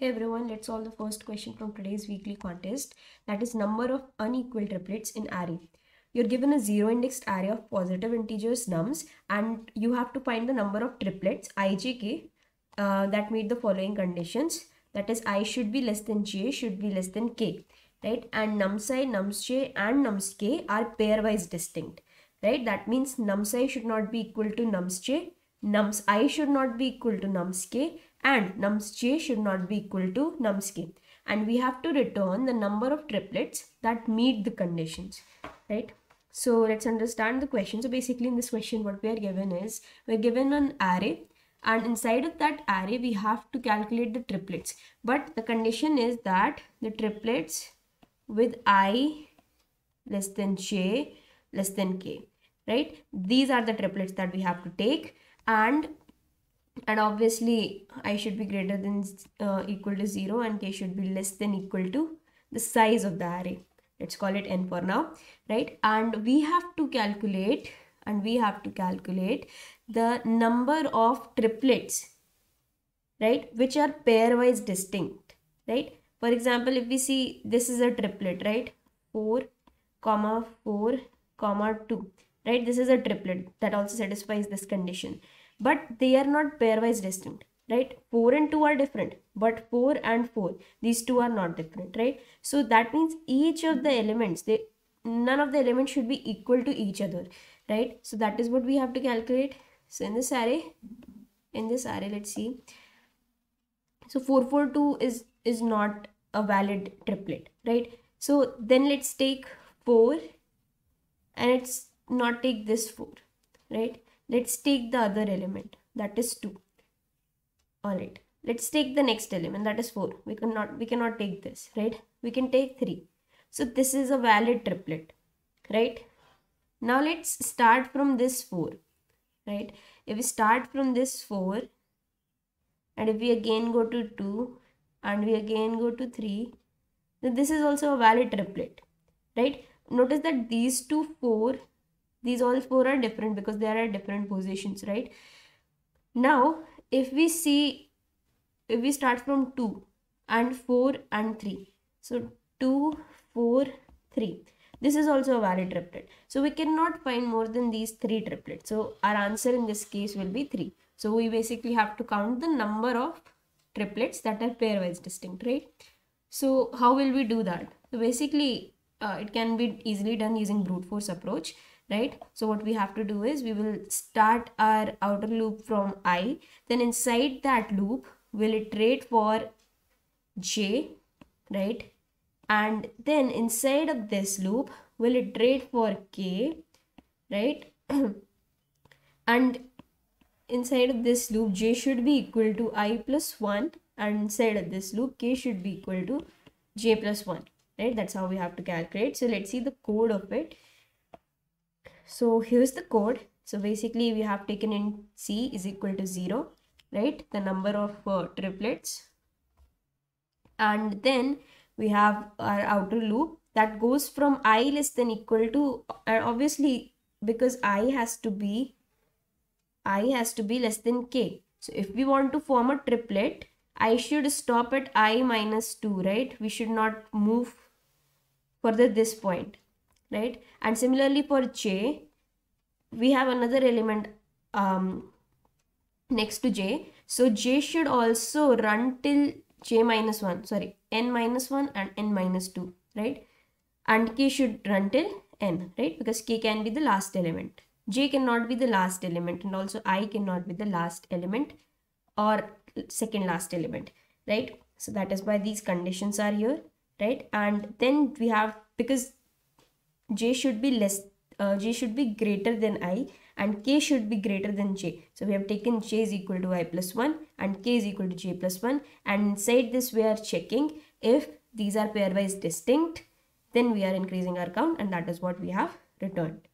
Hey everyone, let's solve the first question from today's weekly contest. That is number of unequal triplets in array. You're given a zero indexed array of positive integers nums and you have to find the number of triplets ijk uh, that meet the following conditions. That is i should be less than j should be less than k right? And nums i nums j and nums k are pairwise distinct right? That means nums i should not be equal to nums j nums i should not be equal to nums k and nums j should not be equal to nums k and we have to return the number of triplets that meet the conditions right? So let's understand the question. So basically in this question what we are given is we're given an array and inside of that array we have to calculate the triplets. But the condition is that the triplets with i less than j less than k right? These are the triplets that we have to take and and obviously i should be greater than uh, equal to 0 and k should be less than equal to the size of the array. Let's call it n for now right? And we have to calculate and we have to calculate the number of triplets right? Which are pairwise distinct right? For example if we see this is a triplet right? 4 comma 4 comma 2 right? This is a triplet that also satisfies this condition but they are not pairwise distinct right? 4 and 2 are different but 4 and 4 these two are not different right? So that means each of the elements they none of the elements should be equal to each other right? So that is what we have to calculate. So in this array in this array let's see. So 442 is is not a valid triplet right? So then let's take 4 and it's not take this 4 right let's take the other element. That is 2 all right. Let's take the next element. That is 4 we cannot we cannot take this right? We can take 3 so this is a valid triplet right? Now let's start from this 4 right? If we start from this 4 and if we again go to 2 and we again go to 3 then this is also a valid triplet right? Notice that these two 4 these all four are different because they are at different positions right? Now if we see if we start from 2 and 4 and 3 so 2 4 3 this is also a valid triplet. So we cannot find more than these three triplets. So our answer in this case will be 3 so we basically have to count the number of triplets that are pairwise distinct right? So how will we do that? So basically uh, it can be easily done using brute force approach right? So what we have to do is we will start our outer loop from i. Then inside that loop we'll iterate for j right? And then inside of this loop we'll iterate for k right? And inside of this loop j should be equal to i plus 1 and inside of this loop k should be equal to j plus 1 right? That's how we have to calculate. So let's see the code of it so here's the code. So basically we have taken in C is equal to 0, right? The number of uh, triplets. And then we have our outer loop that goes from i less than equal to, and obviously because i has to be, i has to be less than k. So if we want to form a triplet, i should stop at i minus 2, right? We should not move further this point right? And similarly for j we have another element um, next to j. So j should also run till j minus 1 sorry n minus 1 and n minus 2 right? And k should run till n right? Because k can be the last element. J cannot be the last element and also i cannot be the last element or second last element right? So that is why these conditions are here right? And then we have because j should be less uh, j should be greater than i and k should be greater than j. So we have taken j is equal to i plus 1 and k is equal to j plus 1 and inside this we are checking if these are pairwise distinct then we are increasing our count and that is what we have returned